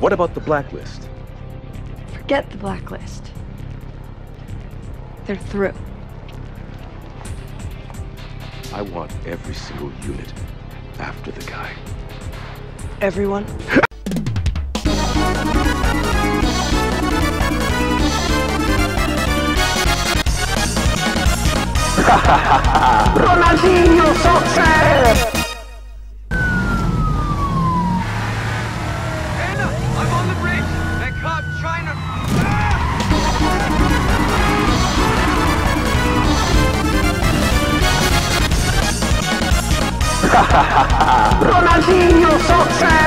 What about the blacklist? Forget the blacklist. They're through. I want every single unit after the guy. Everyone? Ronaldinho Soccer! Ronaldinho Soccer!